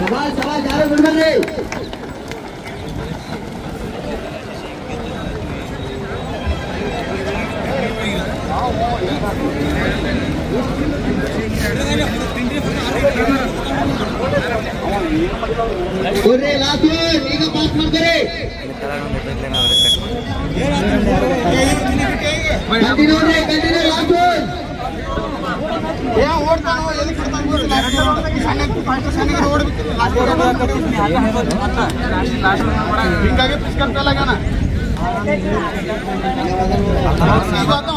सवाल सवाल जा रहे गुंडन रे ஒரே லாத்து நீங்க பாஸ் பண்ணுறே கண்டினோரே கண்டினோரே ಹಿಂಗಾಗಿ ಪ್ರಿಸ್ಕರ್ ಫೇಲ್ ಆಗ್ಯಾನ ಇದು ಅಂತ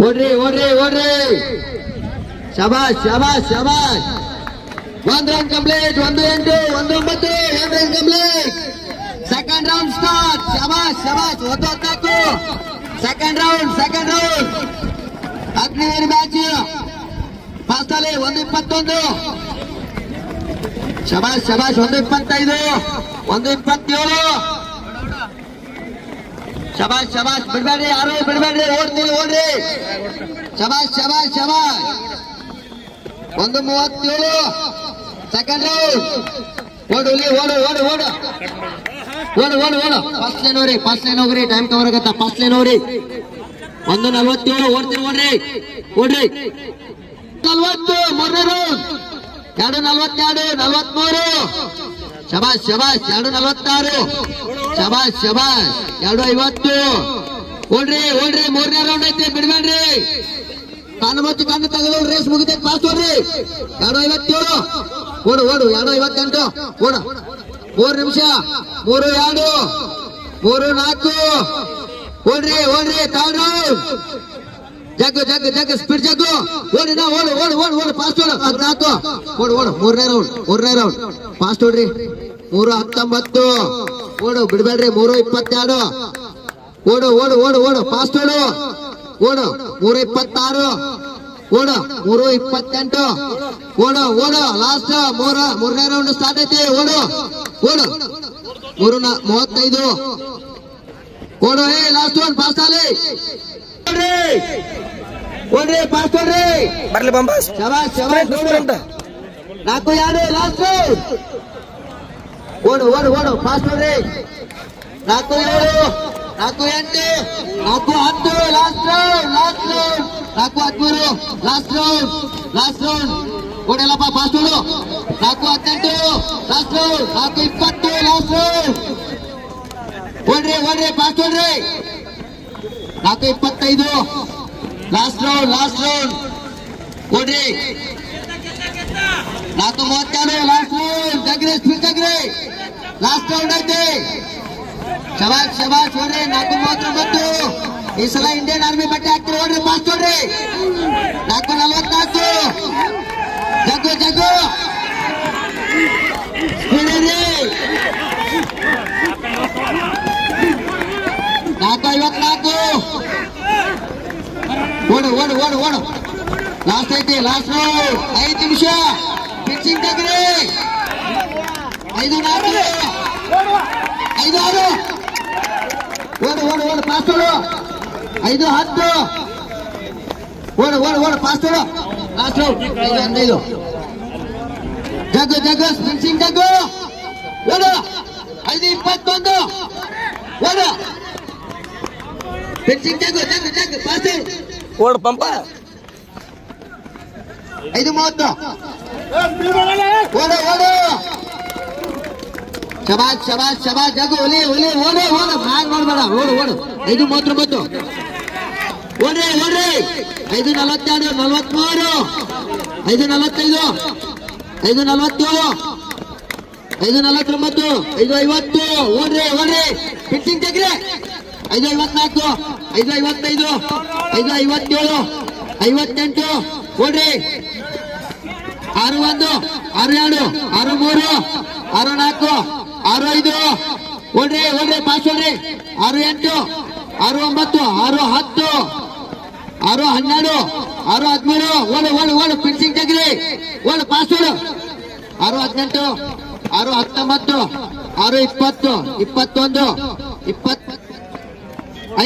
ಮಾಡತ್ತಿ. ಬೇರೆ ಮಾಡತ್ತಿ, ಇದು ಅದ ಮಾಡತ್ತಿ. ನೋಡ್ರಿ ನೋಡ್ರಿ ಶಬಾಷ್ ಶಬಾಷ್ ಓಡ್ರಿ ಓಡ್ರಿ ಓಡ್ರಿ ಶಬಾಷ್ ಶಬಾಷ್ ಶಬಾಷ್ ಒಂದ್ ರನ್ ಕಂಪ್ಲೀಟ್ ಒಂದು ಎಂಟು ಒಂದು ಒಂಬತ್ತು ಒಂದ್ run complete second round start ಶಬಾಷ್ ಶಬಾಷ್ ಒಂದು ಹದಿನಾಲ್ಕು second round second round Agniveer match first ಅಲ್ಲಿ ಒಂದು ಇಪ್ಪತ್ತೊಂದು ಶಬಾಷ್ ಶಬಾಷ್ ಒಂದು ಇಪ್ಪತ್ತೈದು ಒಂದು ಇಪ್ಪತ್ತೇಳು ಶಬಾಷ್ ಶಬಾಷ್, ಬಿಡ್ಬೇಡ್ರಿ, ಯಾರು ಬಿಡ್ಬೇಡ್ರಿ ಓಡ್ತೀನಿ ಓಡ್ರಿ. ಶಬಾಷ್ ಶಬಾಷ್ ಶಬಾಷ್. ಒಂದು ಮೂವತ್ತೇಳು. ಸೆಕೆಂಡ್ ರೌಂಡ್ ಓಡು ಓಡು ಓಡು ಓಡು. ಓಡು ಓಡು ಓಡು. ಫಸ್ಟ್ ಲೈನ್ ಹೋಗ್ರಿ ಫಸ್ಟ್ ಲೈನ್ ಹೋಗ್ರಿ ಟೈಮ್ ಕವರ್ ಆಗತ್ತ? ಫಸ್ಟ್ ಲೈನ್ ಹೋಗ್ರಿ. ಒಂದು ನಲ್ವತ್ತೇಳು, ಓಡ್ತೀರಿ, ಓಡ್ರಿ. ಓಡ್ರಿ. ನಲ್ವತ್ತು, ಮೂರನೇ ರೌಂಡ್ ಎರಡು, ನಲ್ವತ್ತೆರಡು, ನಲ್ವತ್ಮೂರು. ಶಬಾಷ್ ಶಬಾಷ್, ಎರಡು ನಲ್ವತ್ತಾರು. ಶಬಾಷ್ ಶಬಾಷ್, ಎರಡು ಐವತ್ತು. ಓಡ್ರಿ ಓಡ್ರಿ ಮೂರನೇ ರೌಂಡ್ ಐತಿ, ಬಿಡ್ಬೇಡ್ರಿ. ಕಣ್ಣು ಮತ್ತು ಕಣ್ಣು ತಗದು ರೇಸ್ ಮುಗಿತೈತಿ ಪಾಸ್ ಓಡ್ರಿ ಎರಡು ಐವತ್ತೇಳು ಓಡು ಓಡು, ಎರಡು ಐವತ್ತೆಂಟು. ಓಡು. ಮೂರು ನಿಮಿಷ, ಮೂರು ಎರಡು, ಮೂರು ನಾಲ್ಕು. ಓಡ್ರಿ ಓಡ್ರಿ ರೌಂಡ್ ಜಗ್ಗು ಜಗ್ಗು ಜಗ್ಗು ಸ್ಪೀಡ್ ಜಗ್ಗು. ಓಡಿ, ನಾ, ಓಡು ಓಡು ಓಡು ಓಡು ಫಾಸ್ಟ್ ಓಡು ಹದಿನಾಲ್ಕು. ಓಡು ಓಡು, ಮೂರನೇ ರೌಂಡ್ ಮೂರನೇ ರೌಂಡ್ ಫಾಸ್ಟ್ ಓಡ್ರಿ ಮೂರು ಹತ್ತೊಂಬತ್ತು. ಓಡು ಬಿಡ್ಬೇಡ್ರಿ ಮೂರು ಇಪ್ಪತ್ತೆರಡು. ಓಡು ಓಡು ಓಡು ಓಡು ಫಾಸ್ಟ್ ಓಡು. ಓಡು ಮೂರು ಇಪ್ಪತ್ತಾರು. ಓಡು ಮೂರು ಇಪ್ಪತ್ತೆಂಟು. ಓಡು ಓಡು ಲಾಸ್ಟ್ ಮೂರ ಮೂರನೇ ರೌಂಡ್ ಸ್ಟಾರ್ಟ್ ಐತಿ. ಓಡು ಓಡು ಮೂರು ಮೂವತ್ತೈದು. ಓಡು ಏ ಲಾಸ್ಟ್ ಒನ್ ಫಾಸ್ಟ್ ಅಲ್ಲಿ. ಓಡ್ರಿ ಫಾಸ್ಟ್ ಓಡ್ರಿ. ಬರ್ಲಿ ಬಂಬಾಸ್. ಶಬಾಷ್ ನೋಡು. ನಾಲ್ಕು ಯಾರು ಲಾಸ್ಟ್ ಓಡು ಓಡು ಓಡು ಫಾಸ್ಟ್ ಓಡ್ರಿ ನಾಲ್ಕು ಏಳು ನಾಲ್ಕು ಎಂಟು ನಾಲ್ಕು ಹತ್ತು ಲಾಸ್ಟ್ ರೌಂಡ್ ಲಾಸ್ಟ್ ರೌಂಡ್ ನಾಲ್ಕು ಹದಿಮೂರು ಲಾಸ್ಟ್ ರೌಂಡ್ ಲಾಸ್ಟ್ ರೌಂಡ್ ಓಡಲ್ಲಪ್ಪ ಫಾಸ್ಟ್ ಓಡು ನಾಲ್ಕು ಹದಿನೆಂಟು ಲಾಸ್ಟ್ ರೌಂಡ್ ನಾಲ್ಕು ಇಪ್ಪತ್ತು ಲಾಸ್ಟ್ ರೌಂಡ್ ಓಡ್ರಿ ಓಡ್ರಿ ಫಾಸ್ಟ್ ಓಡ್ರಿ ನಾಲ್ಕು ಇಪ್ಪತ್ತೈದು ಲಾಸ್ಟ್ ರೌಂಡ್ ಲಾಸ್ಟ್ ರೌಂಡ್ ಓಡ್ರಿ ನಾಲ್ಕು ಮೂವತ್ತೆರಡು last round ಜಗ್ರಿ speed ಜಗ್ರಿ last round ಐತಿ ಶಬಾಷ್ ಶಬಾಷ್ ಓಡ್ರಿ ನಾಲ್ಕು ಮೂವತ್ತೊಂಬತ್ತು ಈ ಸಲ ಇಂಡಿಯನ್ ಆರ್ಮಿ ಬಟ್ಟೆ ಹಾಕ್ತಿರಿ ಓಡ್ರಿ ಫಾಸ್ಟ್ ಓಡ್ರಿ ನಾಲ್ಕು ನಲವತ್ನಾಲ್ಕು ಜಗ್ಗು ಜಗ್ಗು ಸ್ಪೀಡ್ ಇರ್ರಿ ನಾಲ್ಕು ಐವತ್ನಾಲ್ಕು ಓಡು ಓಡು ಓಡು ಓಡು ಲಾಸ್ಟ್ ಐತಿ ಲಾಸ್ಟ್ ರೌಂಡ್ ಐದು ನಿಮಿಷ ಫಿಕ್ಸಿಂಗ್ ತೆಗ್ರಿ ಐದು ನಾಲ್ಕು ಐದು ಆರು ಓಡು ಓಡು ಓಡು ಫಾಸ್ಟ್ ಓಡು ಐದು ಹತ್ತು ಓಡು ಓಡು ಓಡು ಫಾಸ್ಟ್ ಓಡು ಲಾಸ್ಟ್ ರೌಂಡ್ ಐದು ಹದಿನೈದು ಜಗ್ಗು ಜಗ್ಗು ಫಿಕ್ಸಿಂಗ್ ಜಗ್ಗು ಓಡು ಐದು ಇಪ್ಪತ್ತೊಂದು ಓಡು ಫಿಕ್ಸಿಂಗ್ ಜಗ್ಗು ಜಗ್ಗು ಜಗ್ಗು ಫಾಸ್ಟ್ ಓಡ್ ಪಂಪ ಐದು ಮೂವತ್ತು ಓಡು ಓಡು ಶಬಾಷ್ ಶಬಾದ್ ಶಬಾದ್ ಜಗು, ಒಲಿ ಒಲಿ, ಓಡೆ, ಓಡ. ಹಾಗೆ ಮಾಡ್ಬೇಡ, ಓಡು ಓಡು. ಐದು ಮೂವತ್ತೊಂಬತ್ತು ಓಡ್ರಿ ಓಡ್ರಿ ಐದು ನಲವತ್ತೆರಡು, ನಲವತ್ಮೂರು. ಐದು ನಲವತ್ತೈದು. ಐದು ನಲವತ್ತೇಳು ಐದು ನಲವತ್ತೊಂಬತ್ತು. ಐದು ಐವತ್ತು. ಓಡ್ರಿ ಓಡ್ರಿ ಫಿಟ್ಟಿಂಗ್ ತೆಗ್ರಿ ಐದು ಐವತ್ನಾಲ್ಕು. ಐದು ಐವತ್ತೈದು. ಐದು ಐವತ್ತೇಳು. ಐವತ್ತೆಂಟು. ಓಡ್ರಿ ಆರು ಒಂದು. ಆರು ಎರಡು. ಆರು ಮೂರು. ಆರು ನಾಲ್ಕು. ಆರು ಐದು. ಓಡ್ರಿ ಓಡ್ರಿ ಪಾಸ್ ಓಡ್ರಿ ಆರು ಎಂಟು, ಆರು ಒಂಬತ್ತು, ಆರು ಹತ್ತು, ಆರು ಹನ್ನೆರಡು, ಆರು ಹದಿಮೂರು. ಓಡು ಓಡು ಓಡು ಫಿನಿಶಿಂಗ್ ತೆಗ್ರಿ ಓಡು ಪಾಸ್ ಓಡು ಆರು ಹದಿನೆಂಟು, ಆರು ಹತ್ತೊಂಬತ್ತು, ಆರು ಇಪ್ಪತ್ತು, ಇಪ್ಪತ್ತೊಂದು ಇಪ್ಪತ್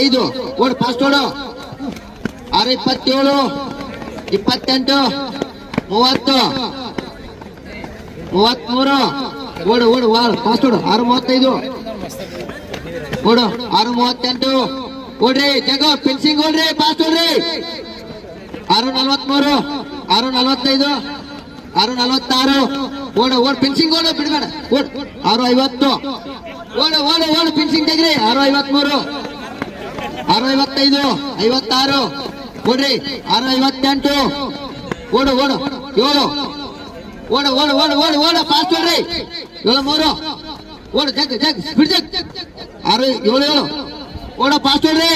ಐದು ಓಡು ಪಾಸ್ ಓಡು ಆರು ಇಪ್ಪತ್ತೇಳು, ಇಪ್ಪತ್ತೆಂಟು, ಮೂವತ್ತು ಮೂವತ್ಮೂರು. ಓಡು ಓಡು ಓಡು ಫಾಸ್ಟ್ ಓಡು. ಆರು ಮೂವತ್ತೈದು. ಓಡು, ಆರು ಮೂವತ್ತೆಂಟು. ಓಡ್ರಿ ಜಗ ಫಿನ್ಸಿಂಗ್ ಓಡ್ರಿ ಫಾಸ್ಟ್ ಓಡ್ರಿ. ಆರು ನಲ್ವತ್ಮೂರು, ಆರು ನಲ್ವತ್ತೈದು, ಆರು ನಲ್ವತ್ತಾರು. ಓಡು ಓಡು ಫಿನ್ಸಿಂಗ್ ಓಡು, ಬಿಡಬೇಡ. ಓಡ್, ಆರು ಐವತ್ತು. ಓಡು ಓಡು ಓಡು ಫಿನ್ಸಿಂಗ್ ತೆಗ್ರಿ. ಆರು ಐವತ್ಮೂರು, ಆರು ಐವತ್ತೈದು, ಐವತ್ತಾರು. ಓಡ್ರಿ, ಆರು ಐವತ್ತೆಂಟು. ಓಡು ಓಡು, ಏಳು. ಓಡು ಓಡು ಓಡು ಓಡು ಓಡು ಫಾಸ್ಟ್ ಓಡ್ರಿ ಏಳು ಮೂರು ಓಡು ಜಗ್ ಜಗ್ ಬಿಡ್ ಜಗ್ ಆರು ಏಳು ಏಳು ಓಡು ಫಾಸ್ಟ್ ಓಡ್ರಿ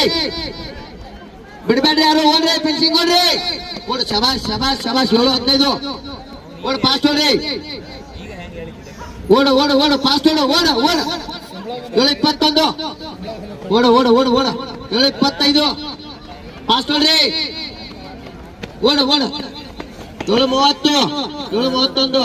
ಬಿಡ್ಬೇಡ್ರಿ ಯಾರು ಓಡ್ರಿ ಫಿನಿಶಿಂಗ್ ಓಡ್ರಿ ಓಡು ಶಬಾಷ್ ಶಬಾಷ್ ಶಬಾಷ್ ಏಳು ಹದಿನೈದು ಓಡು ಫಾಸ್ಟ್ ಓಡ್ರಿ ಓಡು ಓಡು ಓಡು ಫಾಸ್ಟ್ ಓಡು ಓಡು ಓಡು ಏಳು ಇಪ್ಪತ್ತೊಂದು ಓಡು ಓಡು ಓಡು ಓಡು ಏಳು ಇಪ್ಪತ್ತೈದು ಫಾಸ್ಟ್ ಓಡ್ರಿ ಓಡು ಓಡು 夜も終わったよ夜も終わったんだ